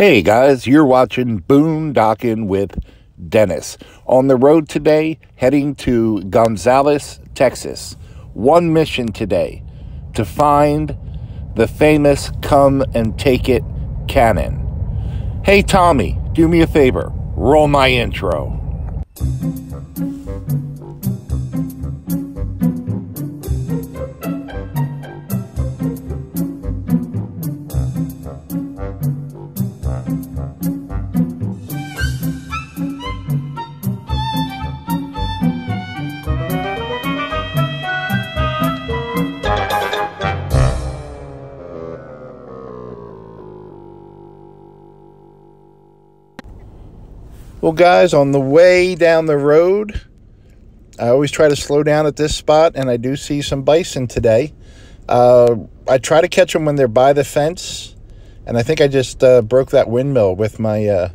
Hey guys, you're watching Boondocking with Dennis. On the road today, heading to Gonzales, Texas. One mission today to find the famous Come and Take It cannon. Hey Tommy, do me a favor, roll my intro. Well, guys, on the way down the road, I always try to slow down at this spot, and I do see some bison today. Uh, I try to catch them when they're by the fence, and I think I just uh, broke that windmill with my uh,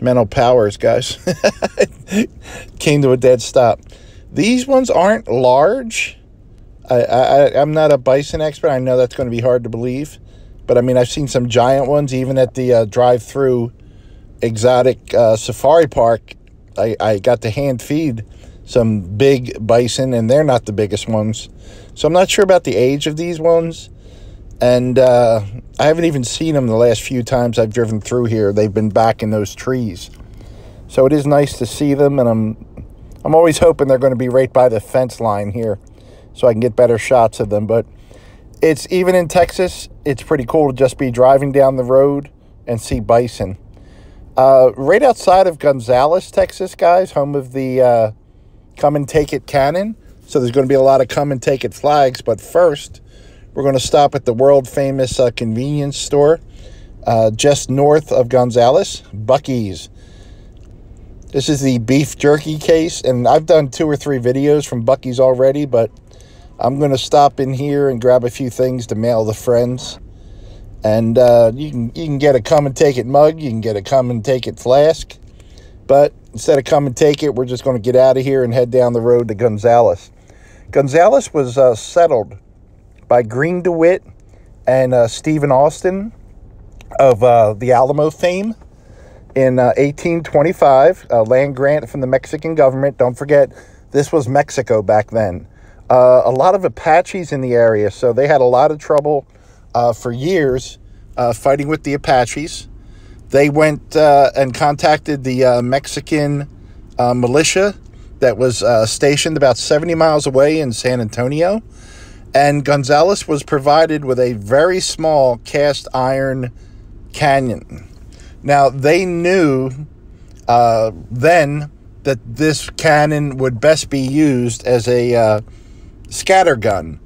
mental powers, guys. Came to a dead stop. These ones aren't large. I, I, I'm not a bison expert. I know that's going to be hard to believe. But, I mean, I've seen some giant ones, even at the uh, drive-through exotic uh, safari park, I, I got to hand feed some big bison, and they're not the biggest ones. So I'm not sure about the age of these ones. And uh, I haven't even seen them the last few times I've driven through here. They've been back in those trees. So it is nice to see them, and I'm I'm always hoping they're going to be right by the fence line here so I can get better shots of them. But it's even in Texas, it's pretty cool to just be driving down the road and see bison. Uh, right outside of Gonzales, Texas, guys, home of the uh, Come and Take It cannon. So there's going to be a lot of Come and Take It flags. But first, we're going to stop at the world famous uh, convenience store uh, just north of Gonzales, Buc-ee's. This is the beef jerky case, and I've done two or three videos from Buc-ee's already, but I'm going to stop in here and grab a few things to mail the friends. And uh, you can you can get a come and take it mug. You can get a come and take it flask. But instead of come and take it, we're just going to get out of here and head down the road to Gonzales. Gonzales was uh, settled by Green DeWitt and uh, Stephen Austin of uh, the Alamo fame in 1825. Uh, a land grant from the Mexican government. Don't forget, this was Mexico back then. Uh, a lot of Apaches in the area, so they had a lot of trouble uh, for years uh, fighting with the Apaches. They went uh, and contacted the uh, Mexican uh, militia that was stationed about 70 miles away in San Antonio. And Gonzales was provided with a very small cast iron cannon. Now, they knew then that this cannon would best be used as a scatter gun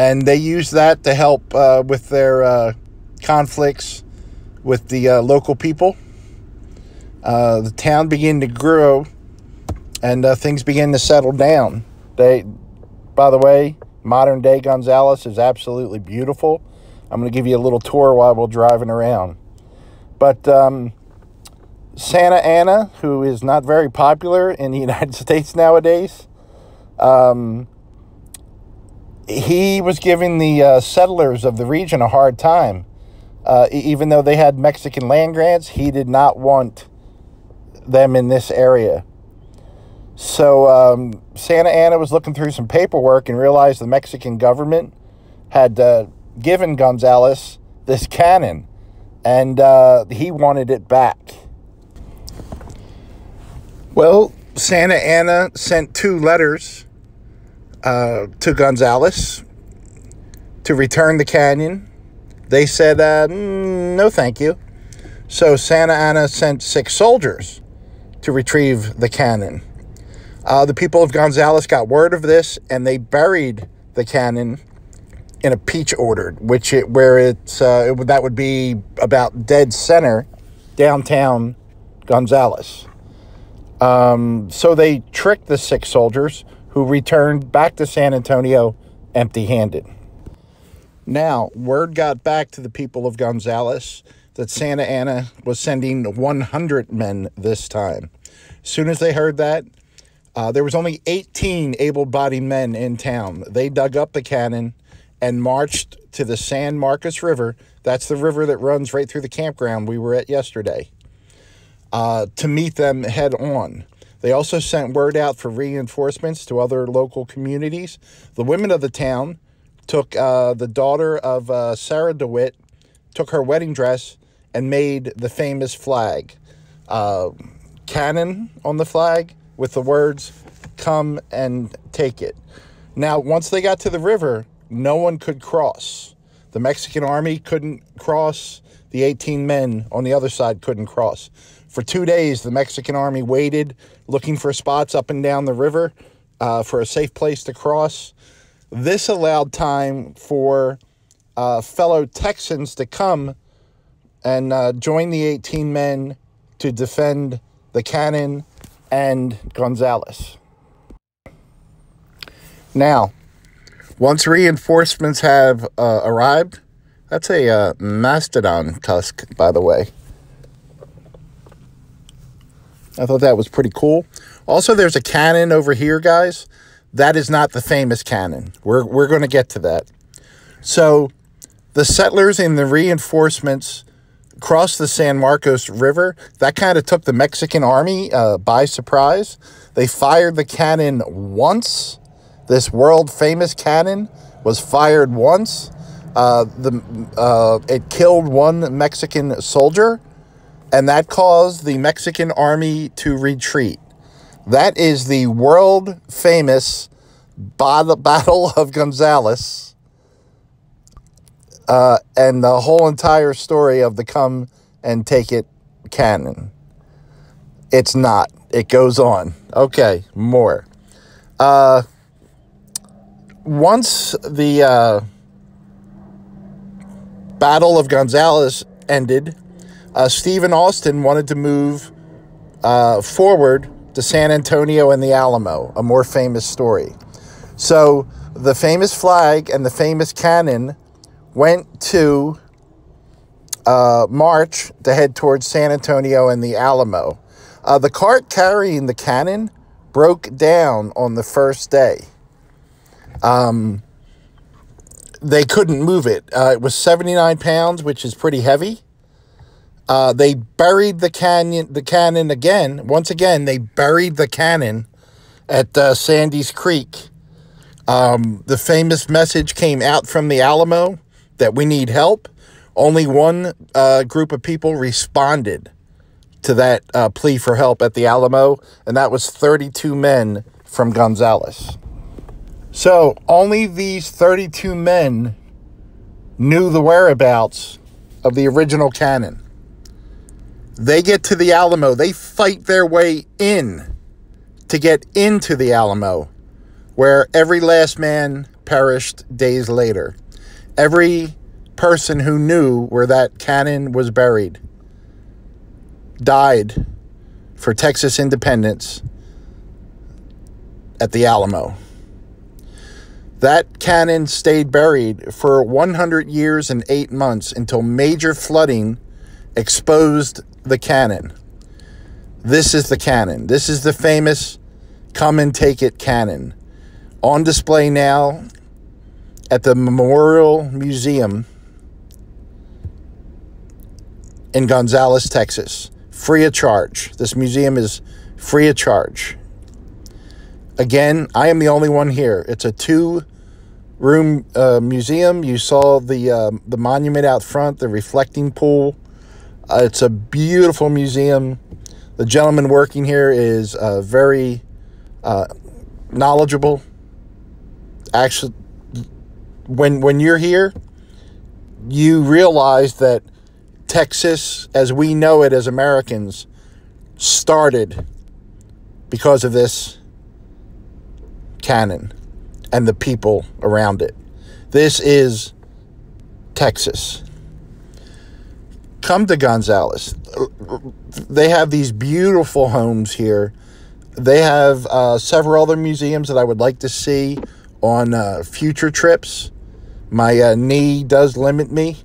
and they use that to help uh, with their uh, conflicts with the uh, local people. Uh, the town began to grow, and uh, things began to settle down. They, by the way, modern day Gonzales is absolutely beautiful. I'm going to give you a little tour while we're driving around. But um, Santa Anna, who is not very popular in the United States nowadays, um, he was giving the uh, settlers of the region a hard time. Uh, even though they had Mexican land grants, he did not want them in this area. So um, Santa Anna was looking through some paperwork and realized the Mexican government had uh, given Gonzales this cannon, and uh, he wanted it back. Well, Santa Anna sent two letters uh, to Gonzales to return the canyon. They said, uh, no, thank you. So Santa Anna sent six soldiers to retrieve the cannon. Uh, the people of Gonzales got word of this and they buried the cannon in a peach orchard, which it where it's uh, it, that would be about dead center downtown Gonzales. Um, so they tricked the six soldiers who returned back to San Antonio empty handed. Now, word got back to the people of Gonzales that Santa Anna was sending 100 men this time. As soon as they heard that, uh, there was only 18 able-bodied men in town. They dug up the cannon and marched to the San Marcos River That's the river that runs right through the campground we were at yesterday. Uh, to meet them head on. They also sent word out for reinforcements to other local communities. The women of the town took uh, the daughter of uh, Sarah DeWitt, took her wedding dress, and made the famous flag. Uh, cannon on the flag with the words, come and take it. Now, once they got to the river, no one could cross. The Mexican army couldn't cross. The 18 men on the other side couldn't cross. For two days, the Mexican army waited, looking for spots up and down the river uh, for a safe place to cross. This allowed time for uh, fellow Texans to come and uh, join the 18 men to defend the cannon and Gonzales. Now, once reinforcements have uh, arrived, that's a uh, mastodon tusk, by the way. I thought that was pretty cool. Also, there's a cannon over here, guys. That is not the famous cannon. We're, we're going to get to that. So, the settlers and the reinforcements crossed the San Marcos River. That kind of took the Mexican army uh, by surprise. They fired the cannon once. This world famous cannon was fired once. Uh, the uh, it killed one Mexican soldier and that caused the Mexican army to retreat. That is the world famous Battle of Gonzales uh, and the whole entire story of the Come and Take It cannon. It's not. It goes on. Okay, more. Uh, once the uh, Battle of Gonzales ended, uh, Stephen Austin wanted to move uh, forward to San Antonio and the Alamo, a more famous story. So the famous flag and the famous cannon went to uh, march to head towards San Antonio and the Alamo. Uh, the cart carrying the cannon broke down on the first day. Um, they couldn't move it. Uh, it was 79 pounds, which is pretty heavy. Uh, they buried the canyon, the cannon again. Once again, they buried the cannon at uh, Sandies Creek. Um, the famous message came out from the Alamo that we need help. Only one uh, group of people responded to that uh, plea for help at the Alamo, and that was 32 men from Gonzales. So only these 32 men knew the whereabouts of the original cannon. They get to the Alamo. They fight their way in to get into the Alamo, where every last man perished days later. Every person who knew where that cannon was buried died for Texas independence at the Alamo. That cannon stayed buried for 100 years and eight months until major flooding exposed the cannon. This is the cannon. This is the famous come and take it cannon. On display now at the Memorial Museum in Gonzales, Texas. Free of charge. This museum is free of charge. Again, I am the only one here. It's a two room uh, museum. You saw the uh, the monument out front, the reflecting pool. Uh, it's a beautiful museum. The gentleman working here is uh, very uh, knowledgeable. Actually, when when you're here, you realize that Texas, as we know it as Americans, started because of this cannon and the people around it. This is Texas come to Gonzales. They have these beautiful homes here. They have uh, several other museums that I would like to see on uh, future trips. My uh, knee does limit me.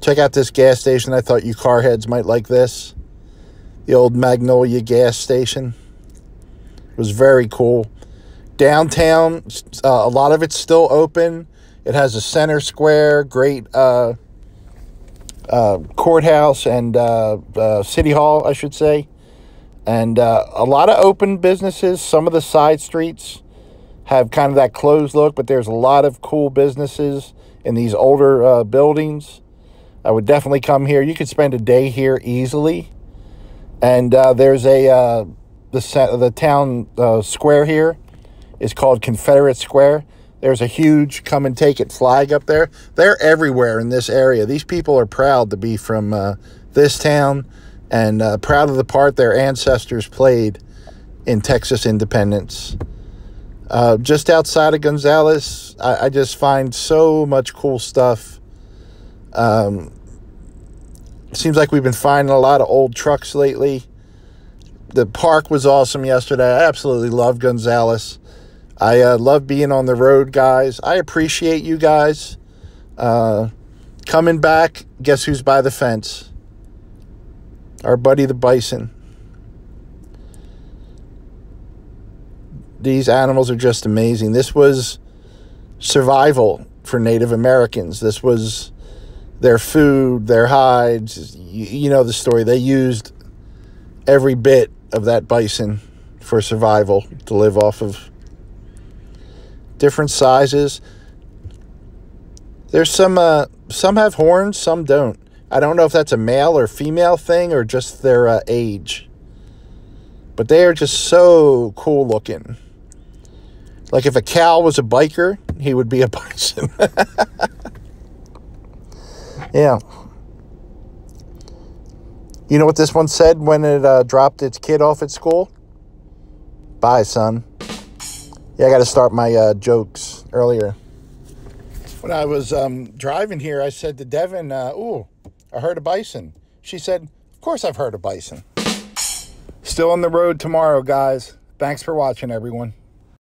Check out this gas station. I thought you car heads might like this. The old Magnolia gas station. It was very cool. Downtown, uh, a lot of it's still open. It has a center square, great uh, courthouse and uh, uh, city hall, I should say. And uh, a lot of open businesses. Some of the side streets have kind of that closed look, but there's a lot of cool businesses in these older uh, buildings. I would definitely come here. You could spend a day here easily. And there's a the the town square here is called Confederate Square. There's a huge come and take it flag up there. They're everywhere in this area. These people are proud to be from uh, this town and uh, proud of the part their ancestors played in Texas independence. Uh, just outside of Gonzales, I, I, just find so much cool stuff. Um, seems like we've been finding a lot of old trucks lately. The park was awesome yesterday. I absolutely love Gonzales. I uh, love being on the road, guys. I appreciate you guys uh, coming back. Guess who's by the fence? Our buddy the bison. these animals are just amazing. This was survival for Native Americans. This was their food, their hides. You, you, know the story. They used every bit of that bison for survival to live off of. Different sizes. There's some uh, some have horns, some don't. I don't know if that's a male or female thing or just their uh, age. But they are just so cool looking. Like if a cow was a biker, he would be a bison. yeah. You know what this one said when it uh, dropped its kid off at school? Bye, son. Yeah, I got to start my uh, jokes earlier. When I was um, driving here, I said to Devin, uh, Ooh, I heard a bison. She said, Of course I've heard a bison. Still on the road tomorrow, guys. Thanks for watching, everyone.